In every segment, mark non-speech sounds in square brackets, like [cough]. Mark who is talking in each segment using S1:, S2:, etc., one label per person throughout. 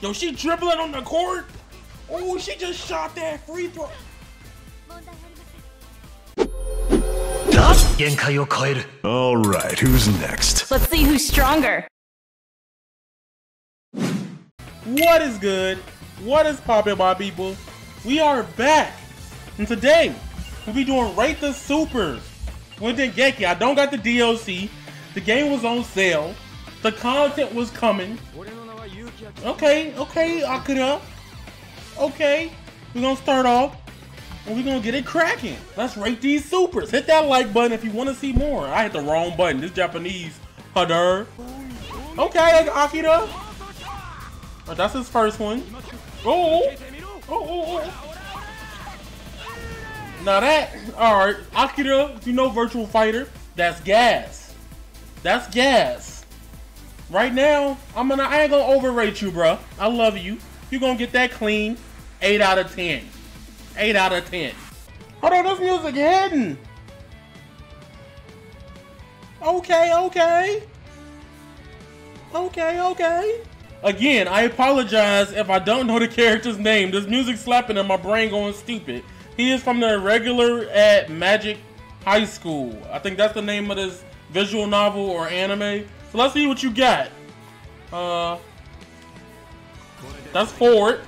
S1: Yo, she dribbling on the court. Oh, she just shot that free throw.
S2: 問題ありません
S3: 限界を超える
S4: Alright, who's next?
S5: Let's see who's stronger.
S1: What is good? What is poppin', my people? We are back, and today we'll be doing Rate the Super with Dengeki. I don't got the DLC. The game was on sale. The content was coming. Okay, okay, Akira. Okay, we're gonna start off and we're gonna get it cracking. Let's rate these supers. Hit that like button if you want to see more. I hit the wrong button. This Japanese. Hadar. Okay, Akira. Oh, that's his first one. Oh, oh, oh, oh. oh, oh, oh. Now that, all right, Akira, if you know Virtua Fighter, that's gas. That's gas. Right now, I'm gonna, I ain't gonna overrate you, bro. I love you. You're gonna get that clean. 8 out of 10. 8 out of 10. Hold on, this music hidden. Okay, okay. Okay, okay. Again, I apologize if I don't know the character's name. This music slapping and my brain going stupid. He is from the regular at Magic High School. I think that's the name of this visual novel or anime. So let's see what you got. Uh, that's Ford.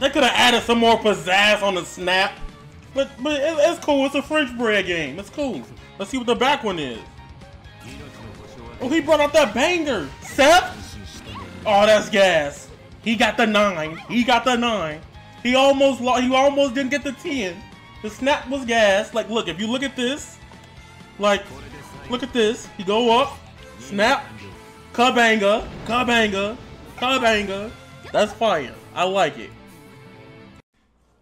S1: They could have added some more pizzazz on the snap. But, but it, it's cool. It's a French bread game. It's cool. Let's see what the back one is. Oh, he brought out that banger. Seth? Oh, that's gas. He got the nine. He got the nine. He almost lost. He almost didn't get the ten. The snap was gas. Like, look, if you look at this, like, look at this. You go up, snap, kabanga, kabanga, kabanga. That's fire. I like it.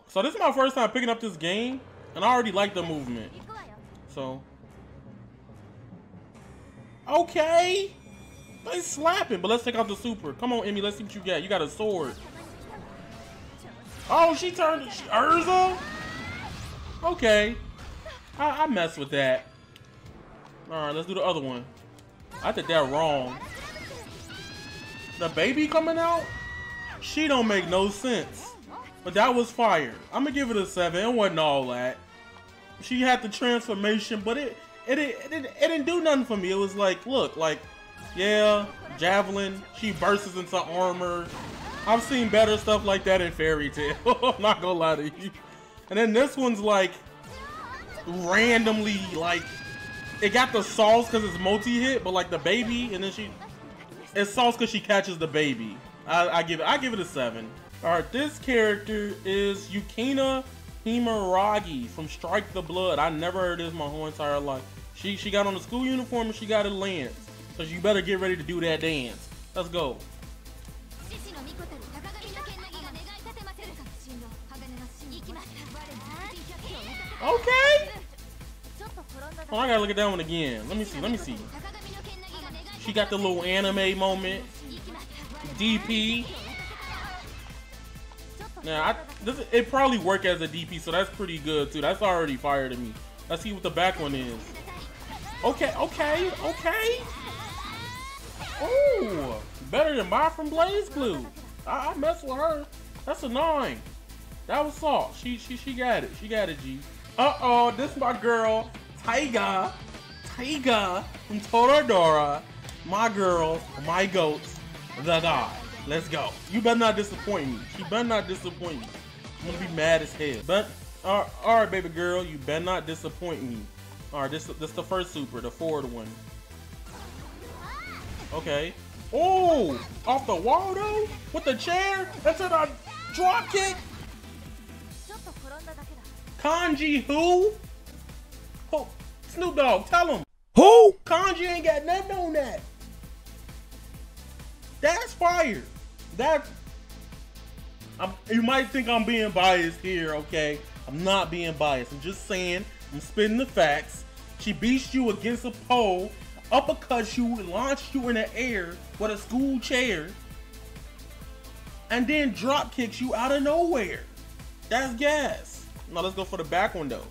S1: So this is my first time picking up this game, and I already like the movement. So. Okay. They slapping, but let's take out the super. Come on, Emi, let's see what you got. You got a sword. Oh, she turned she, Urza? Okay. I, I mess with that. Alright, let's do the other one. I did that wrong. The baby coming out? She don't make no sense. But that was fire. I'm gonna give it a seven. It wasn't all that she had the transformation, but it it, it it it didn't do nothing for me. It was like, look, like, yeah, javelin. She bursts into armor. I've seen better stuff like that in Fairy Tail. [laughs] I'm not gonna lie to you. And then this one's like randomly like it got the sauce because it's multi-hit, but like the baby, and then she, it's sauce because she catches the baby. I, I give it, I give it a seven. All right, this character is Yukina Himeragi from Strike the Blood. I never heard this my whole entire life. She she got on a school uniform and she got a lance. So you better get ready to do that dance. Let's go. Okay. Oh, I gotta look at that one again. Let me see, let me see. She got the little anime moment. DP. Now, I, this, it probably work as a DP, so that's pretty good, too. That's already fire to me. Let's see what the back one is. Okay, okay, okay. Ooh, better than mine from BlazBlue. I, I mess with her. That's annoying. That was soft. She, she, she got it. She got it, G. Uh-oh, this my girl. Taiga, Taiga from Toradora, my girl, my goats, the guy. Let's go. You better not disappoint me. She better not disappoint me. I'm gonna be mad as hell. But all right, all right baby girl, you better not disappoint me. All right, this this the first super, the forward one. Okay. Oh, off the wall though, with the chair. That's it. I drop kick. Kanji who? Snoop Dogg, tell him.
S4: Who?
S1: Kanji ain't got nothing on that. That's fire. That I'm, you might think I'm being biased here, okay? I'm not being biased. I'm just saying, I'm spitting the facts. She beats you against a pole, uppercuts you, launched you in the air with a school chair, and then drop kicks you out of nowhere. That's gas. Now let's go for the back one though.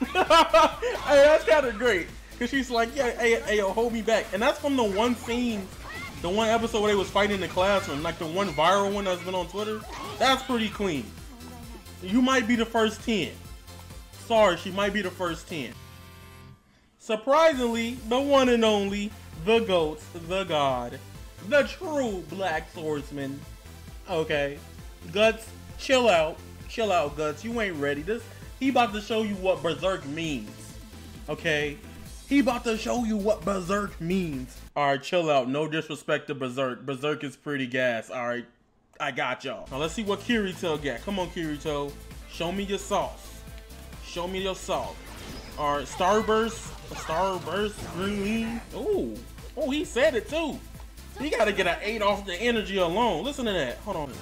S1: [laughs] hey, that's kind of great. Cause she's like, yeah, hey, hey, yo, hold me back. And that's from the one scene, the one episode where they was fighting in the classroom, like the one viral one that's been on Twitter. That's pretty clean. You might be the first 10. Sorry, she might be the first 10. Surprisingly, the one and only, the GOAT, the God, the true Black Swordsman. Okay. Guts, chill out. Chill out, Guts. You ain't ready. This he about to show you what Berserk means. Okay? He about to show you what Berserk means. Alright, chill out. No disrespect to Berserk. Berserk is pretty gas. Alright. I got y'all. Now let's see what Kirito got. Come on, Kirito. Show me your sauce. Show me your sauce. Alright, Starburst. Starburst Stream. Oh. Oh, he said it too. He gotta get an 8 off the energy alone. Listen to that. Hold on.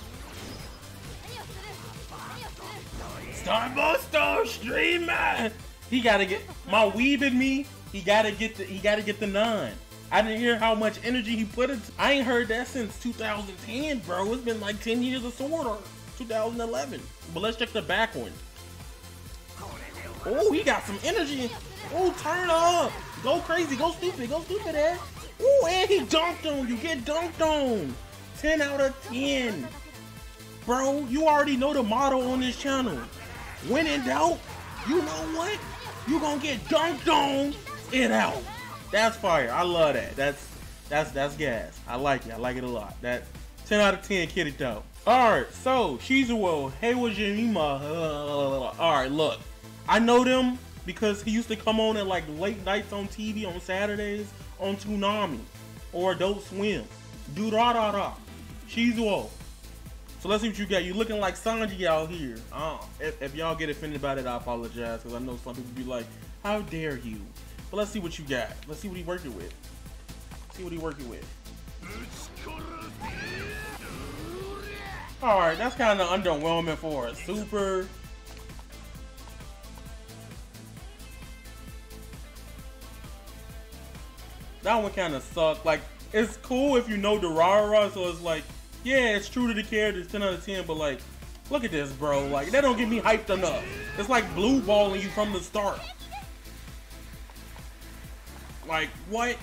S1: Starbuster Streamer. He gotta get my weeb in me he gotta get the he gotta get the nine. I didn't hear how much energy he put into. I ain't heard that since 2010, bro. It's been like 10 years of Sword Art. 2011. But let's check the back one. Oh, he got some energy. Oh, turn up. Go crazy. Go stupid. Go stupid, eh? Oh, and he dunked on you. Get dunked on. 10 out of 10. Bro, you already know the motto on this channel. When in doubt, you know what? You gonna get dunked on it out. That's fire. I love that. That's that's that's gas. I like it. I like it a lot. That 10 out of 10 kitty though. Alright, so Shizuo, Heiwajima. Alright, look. I know them because he used to come on at like late nights on TV on Saturdays on Toonami or Adult Swim. Do da da da. Shizuo. Let's see what you got. You looking like Sanji out here. Uh, if, if y'all get offended about it, I apologize because I know some people be like, "How dare you?" But let's see what you got. Let's see what he working with. Let's see what he working with. Alright, that's kind of underwhelming for a super. That one kind of sucked. Like, it's cool if you know Durarara, so it's like, yeah, it's true to the character, 10 out of 10, but like, look at this, bro. Like, that don't get me hyped enough. It's like blue balling you from the start. Like what?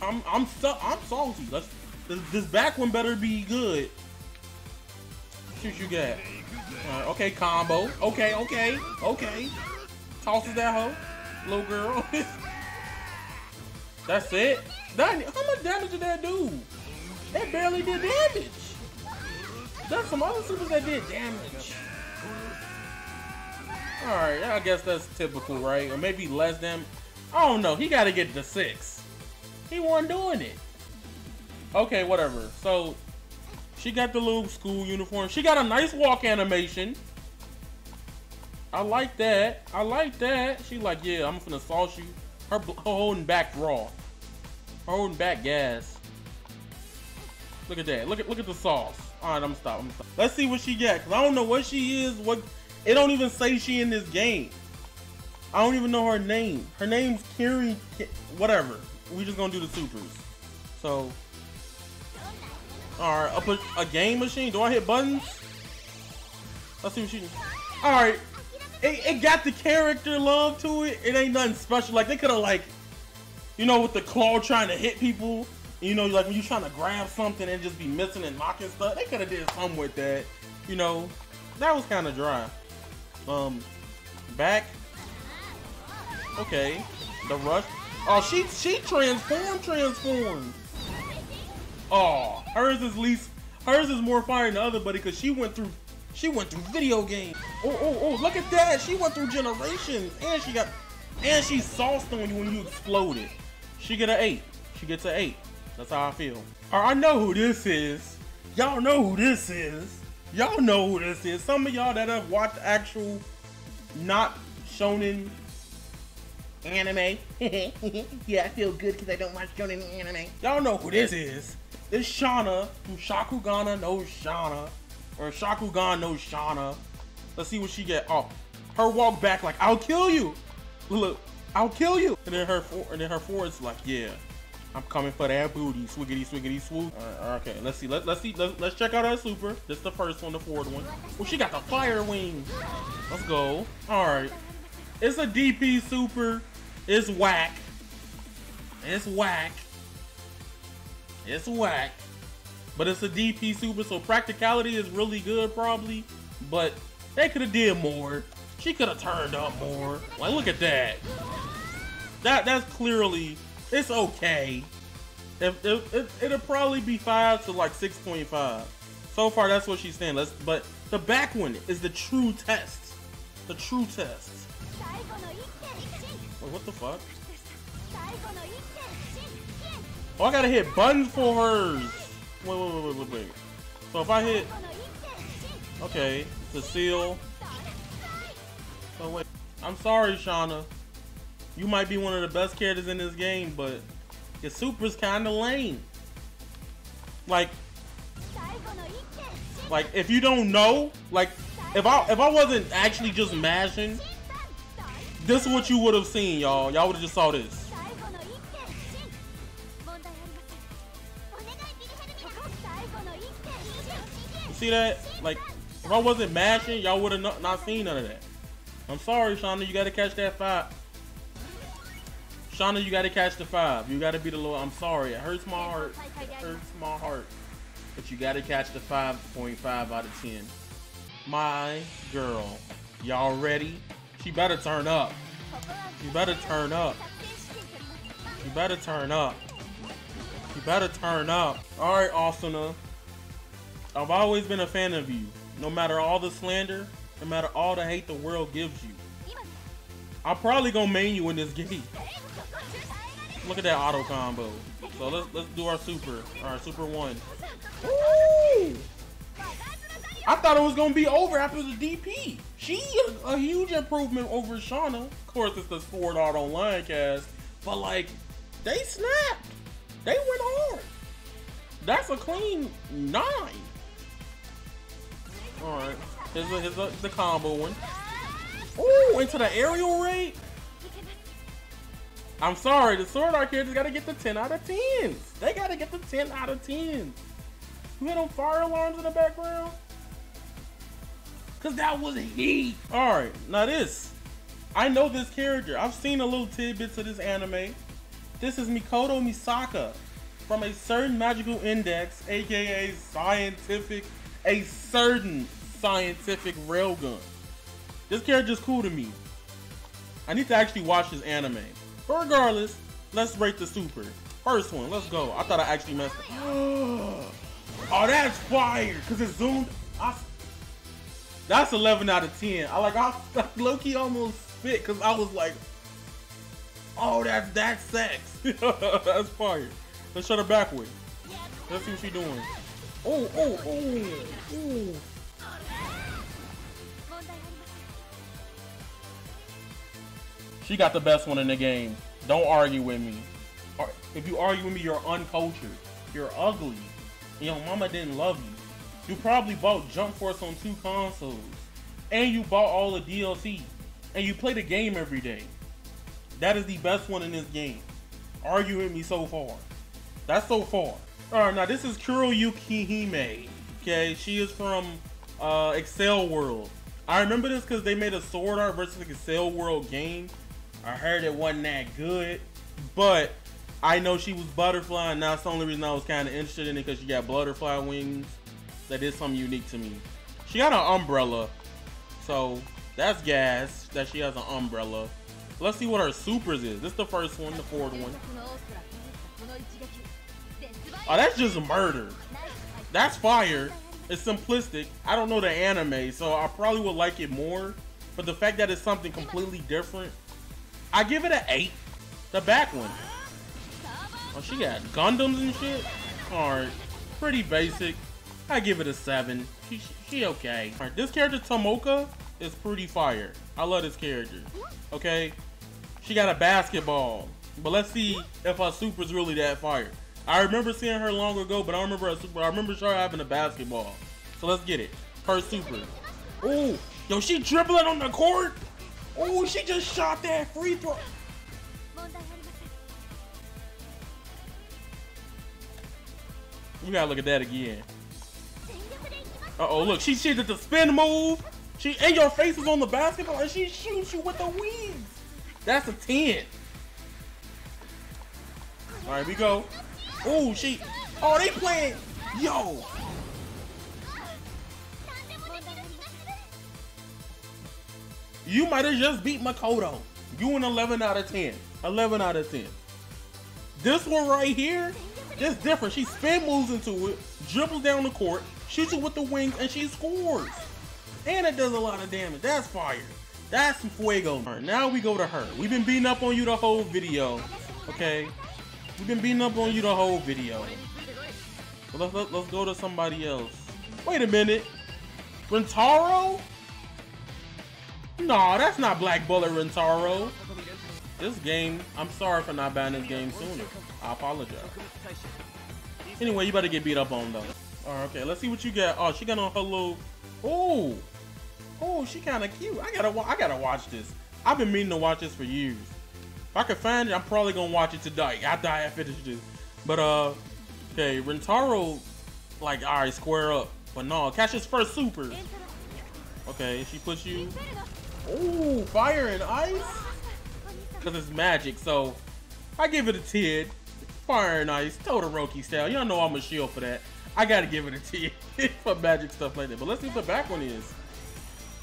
S1: I'm I'm su I'm salty. Let's this, this back one better be good. Shoot you got. Okay, combo. Okay, okay, okay. Tosses that hoe, little girl. [laughs] That's it. That, how much damage did that do? That barely did damage. There's some other supers that did damage. Alright, I guess that's typical, right? Or maybe less damage. I don't know. He got to get the six. He wasn't doing it. Okay, whatever. So, she got the little school uniform. She got a nice walk animation. I like that. I like that. She like, yeah, I'm finna sauce you. Her, her holding back raw. Her holding back gas. Look at that. Look at look at the sauce. All right, I'm stop. I'm stop. Let's see what she got. Cause I don't know what she is. What it don't even say she in this game. I don't even know her name. Her name's Kiri, whatever. We just gonna do the supers. So, all right, I put a game machine. Do I hit buttons? Let's see what she. All right, it, it got the character love to it. It ain't nothing special. Like they could have like, you know, with the claw trying to hit people. You know, like when you're trying to grab something and just be missing and knocking stuff. They could have did something with that. You know, that was kind of dry. Um, back Okay. The rush. Oh, she she transformed, transformed. Oh, hers is least. Hers is more fire than the other buddy because she went through. She went through video games. Oh, oh, oh! Look at that. She went through generations, and she got, and she sauced on you when you exploded. She get an eight. She gets an eight. That's how I feel. Right, I know who this is. Y'all know who this is. Y'all know who this is. Some of y'all that have watched actual, not shonen anime. [laughs] yeah, I feel good because I don't watch shonen anime. Y'all know who this is. It's Shana from Shakugana no Shana. Or Shakugan no Shana. Let's see what she get. Oh, her walk back like, I'll kill you. Look, I'll kill you. And then her four, and then her forward's like, yeah, I'm coming for that booty. Swiggity, swiggity, swoop. okay, let's see. Let, let's see. Let, let's check out our super. This is the first one, the forward one. Oh, she got the fire wing. Let's go. All right. It's a DP super. It's whack. It's whack. It's whack. But it's a DP super, so practicality is really good probably. But they could have did more. She could have turned up more. Like look at that. That that's clearly it's okay. It, it, it, will probably be five to like six point five. So far, that's what she's saying. Let's, but the back one is the true test. The true test. Wait, what the fuck? Oh, I gotta hit buttons for hers. Wait, wait, wait, wait, wait, wait. So if I hit, okay, the seal. Oh wait, I'm sorry, Shana. You might be one of the best characters in this game, but your super's kind of lame. Like, like if you don't know, like if I if I wasn't actually just mashing, this is what you would have seen, y'all. Y'all would have just saw this. You see that? Like, if I wasn't mashing, y'all would have not, seen none of that. I'm sorry, Shana, you gotta catch that fight. Shana, you gotta catch the five. You gotta be the low. I'm sorry. It hurts my heart. It hurts my heart. But you gotta catch the 5.5 out of 10. My girl. Y'all ready? She better turn up. You better turn up. You better turn up. You better turn up. Alright, Asuna. I've always been a fan of you. No matter all the slander, no matter all the hate the world gives you. I'm probably gonna main you in this game. Look at that auto combo. So let's let's do our super. Our super one. Ooh! I thought it was gonna be over after the DP. She a, a huge improvement over Shana. Of course, it's the Sword Art Online cast, but like, they snapped. They went hard. That's a clean nine. All right, here's, here's the combo one. Ooh, into the aerial
S2: rate.
S1: I'm sorry, the Sword Art characters gotta get the 10 out of 10s. They gotta get the 10 out of 10s. You had on fire alarms in the background? Cause that was heat. All right, now this. I know this character. I've seen a little tidbits of this anime. This is Mikoto Misaka from a certain magical index, aka scientific, a certain scientific railgun. This character is cool to me. I need to actually watch this anime. But regardless, let's rate the super. First one, let's go. I thought I actually messed up. [gasps] oh, that's fire! Cause it zoomed. I, that's 11 out of 10. I like I [laughs] Loki almost spit because I was like, oh, that's that's sex. [laughs] that's fire. Let's shut her back way. Let's see what she doing. Oh, oh, oh, oh. She got the best one in the game. Don't argue with me. If you argue with me, you're uncultured. You're ugly. Your mama didn't love you. You probably bought Jump Force on two consoles. And you bought all the DLC. And you play the game every day. That is the best one in this game. Argue with me so far. That's so far. Alright, now this is Kuro Yukihime. Okay, she is from uh, Accel World. I remember this because they made a Sword Art versus Accel World game. I heard it wasn't that good, but I know she was butterfly, and that's the only reason I was kind of interested in it because she got butterfly wings. That is something unique to me. She got an umbrella, so that's gas that she has an umbrella. Let's see what her supers is. This is the first one, the fourth one. Oh, that's just murder. That's fire. It's simplistic. I don't know the anime, so I probably would like it more. But the fact that it's something completely different I give it an eight. The back one. Oh, she got Gundams and shit. Alright, pretty basic. I give it a seven. She, she okay. Alright, this character Tomoka is pretty fire. I love this character. Okay, she got a basketball, but let's see if her super's really that fire. I remember seeing her long ago, but I remember super. I remember her having a basketball. So let's get it. Her super. Oh, yo, she dribbling on the court. Oh, she just shot that free throw. You gotta look at that again. Uh-oh, look, she, she did the spin move. She and your face is on the basketball and she shoots you with the wings. That's a 10. Alright, we go. Oh, she. Oh, they playing. Yo, You might have just beat Makoto. You an 11 out of 10. 11 out of 10. This one right here, it's different. She spin moves into it, dribbles down the court, shoots it with the wings, and she scores. And it does a lot of damage. That's fire. That's some fuego. Right, now we go to her. We've been beating up on you the whole video. Okay? We've been beating up on you the whole video. Let's, let, let's go to somebody else. Wait a minute. Rentaro? Nah, that's not Black Bullet Rentaro. This game, I'm sorry for not banning this game sooner. I apologize. Anyway, you better get beat up on though. Okay, let's see what you got. Oh, she got on her little. Oh, oh, she kind of cute. I gotta, I gotta watch this. I've been meaning to watch this for years. If I can find it, I'm probably gonna watch it today after I finish this. But uh, okay, Rentaro, like, all right, square up. But no, catch his first super. Okay, she puts you. Oh, fire and ice because it's magic. So I give it a 10. Fire and Ice, Todoroki style. Y'all know I'm a shield for that. I gotta give it a 10 [laughs] for magic stuff like that. But let's see what the back one is.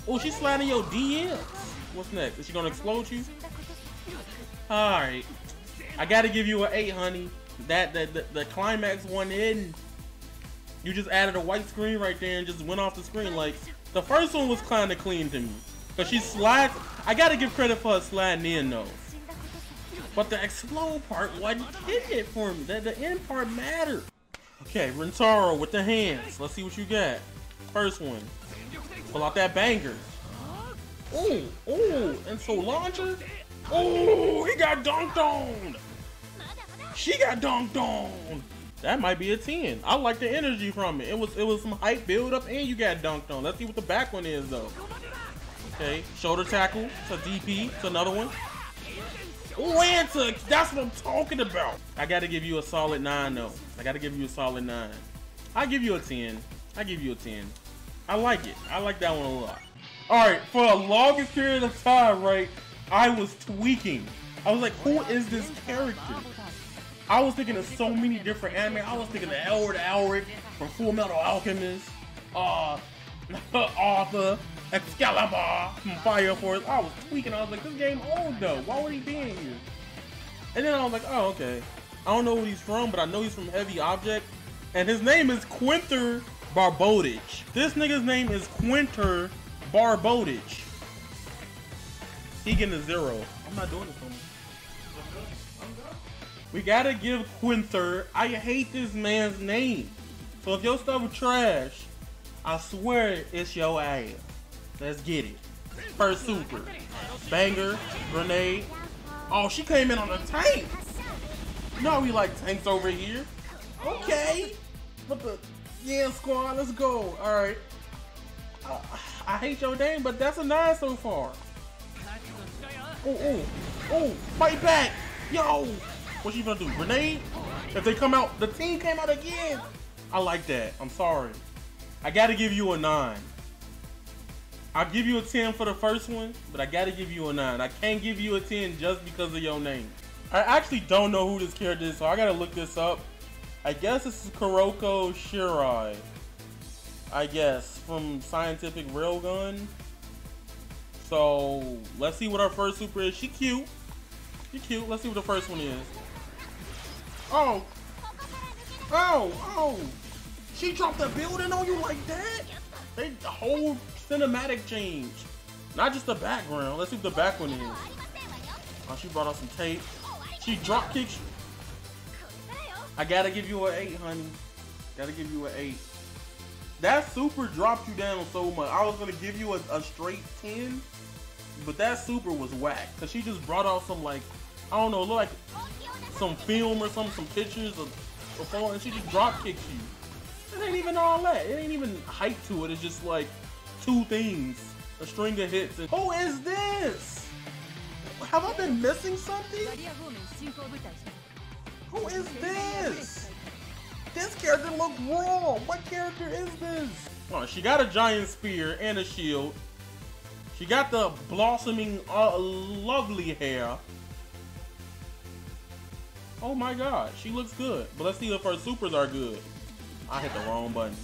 S1: Oh, she's sliding your DMs. What's next? Is she gonna explode you? Alright. I gotta give you an 8, honey. That the, the, the climax one in. You just added a white screen right there and just went off the screen. Like, the first one was kinda clean to me. Cause she slides. I gotta give credit for her sliding in though. But the explode part wasn't hitting it for me. The, the end part mattered. Okay, Rentaro with the hands. Let's see what you got. First one. Pull out that banger. Oh, oh, and so launcher. Oh, he got dunked on. She got dunked on. That might be a 10. I like the energy from it. It was it was some hype build up and you got dunked on. Let's see what the back one is though. Okay, shoulder tackle to DP to another one. Lanta, that's what I'm talking about. I gotta give you a solid nine though. I gotta give you a solid nine. I give you a 10. I give you a 10. I like it. I like that one a lot. Alright, for the longest period of time, right, I was tweaking. I was like, who is this character? I was thinking of so many different anime. I was thinking of Edward Elric from Full Metal Alchemist, uh, [laughs] Arthur, Excalibur from Fire Force. I was tweaking. I was like, this game old though. Why would he be in here? And then I was like, oh, okay. I don't know who he's from, but I know he's from Heavy Object. And his name is Quinter Barbodich. This nigga's name is Quinter Barbodich. He getting a zero. I'm not doing this for me. We gotta give Quinter. I hate this man's name. So if your stuff is trash, I swear it's your ass. Let's get it. First super. Banger. Grenade. Oh, she came in on a tank. No, we like tanks over here. Okay. But the yeah squad, let's go. All right. Uh, I hate your name, but that's a nine so far. Oh, oh, oh! Fight back, yo! What you gonna do? Grenade? If they come out, the team came out again. I like that. I'm sorry. I gotta give you a nine. I'll give you a 10 for the first one, but I gotta give you a 9. I can't give you a 10 just because of your name. I actually don't know who this character is, so I gotta look this up. I guess this is Kuroko Shirai. I guess, from Scientific Railgun. So, let's see what our first super is. She cute. She cute. Let's see what the first one is. Oh! Oh! Oh! She dropped a building on you like that? They the whole cinematic change. Not just the background. Let's see what the back one is. Oh, she brought out some tape. She drop kicks. I gotta give you an 8, honey. Gotta give you an 8. That super dropped you down so much. I was gonna give you a, a straight 10, but that super was whack. Cause she just brought out some like, I don't know, look like some film or some some pictures of, phone, and she just drop kicks you. It ain't even all that. It ain't even hype to it. It's just like two things. A string of hits. Who is this? Have I been missing something? Who is this? This character look wrong. What character is this? Oh, she got a giant spear and a shield. She got the blossoming, uh, lovely hair. Oh my god, she looks good. But let's see if her supers are good. I hit the wrong button.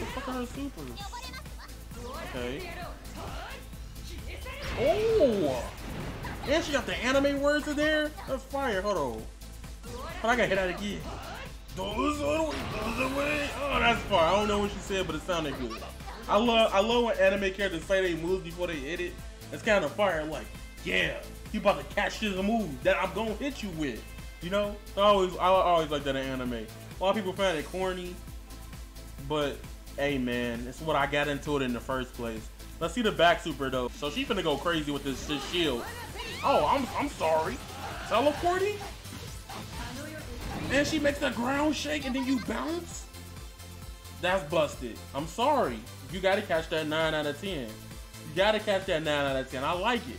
S1: The fuck are her supers? Okay. Oh! And she got the anime words in there? That's fire. Hold on. But I gotta hit that again. Those away, those away. Oh, that's fire. I don't know what she said, but it sounded good. I love I love when anime characters say they moves before they hit it. It's kind of fire. Like, yeah, you about to catch this move that I'm gonna hit you with. You know? I always I always like that in anime. A lot of people find it corny, but hey man, it's what I got into it in the first place. Let's see the back super though. So she finna go crazy with this, this shield. Oh, I'm I'm sorry. Teleporting? And she makes the ground shake and then you bounce? That's busted. I'm sorry. You gotta catch that 9 out of 10. You gotta catch that 9 out of 10. I like it.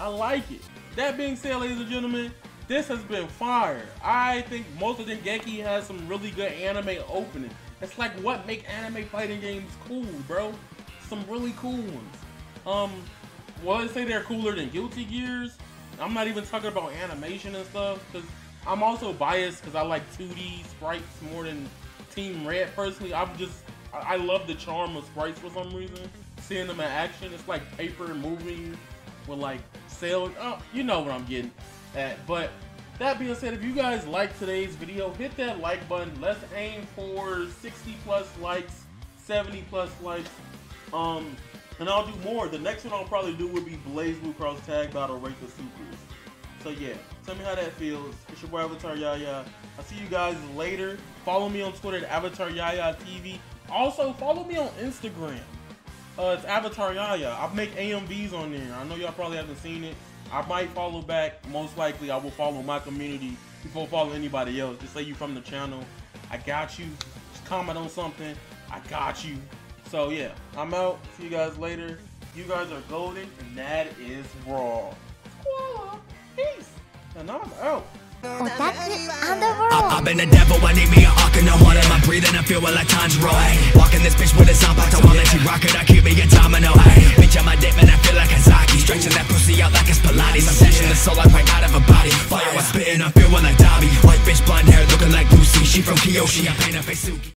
S1: I like it. That being said, ladies and gentlemen, this has been fire. I think most of Dengeki has some really good anime opening. It's like what make anime fighting games cool, bro. Some really cool ones. Um, well, I say they're cooler than Guilty Gears. I'm not even talking about animation and stuff, because I'm also biased because I like 2D sprites more than Team Red personally. I'm just, I love the charm of sprites for some reason. Seeing them in action, it's like paper moving with like sail. Oh, you know what I'm getting at. But that being said, if you guys like today's video, hit that like button. Let's aim for 60 plus likes, 70 plus likes. Um, and I'll do more. The next one I'll probably do would be BlazBlue Cross Tag Battle Rate the Supers. So yeah, tell me how that feels. It's your boy Avatar Yaya. I'll see you guys later. Follow me on Twitter at Avatar Yaya TV. Also, follow me on Instagram. Uh, it's Avatar Yaya. I make AMVs on there. I know y'all probably haven't seen it. I might follow back. Most likely, I will follow my community before follow anybody else. Just say you from the channel. I got you. Just comment on something. I got you. So yeah, I'm out. See you guys later. You guys are golden, and that is raw. Peace. And I'm out.
S3: I've been a devil, I need me an arc in the heart Am I breathing? I feel like Tanjiro Walking this bitch with a sound I wanna let you rock it, I keep me a domino ay. Bitch, I'm a dip and I feel like Kazaki Stretching that pussy out like it's Pilates. I'm snatching the soul like right out of a body. Fire, I spitting, I feel one like Dobby White bitch, blonde hair, looking like Lucy. She from Kyoshi, I paint her face Suki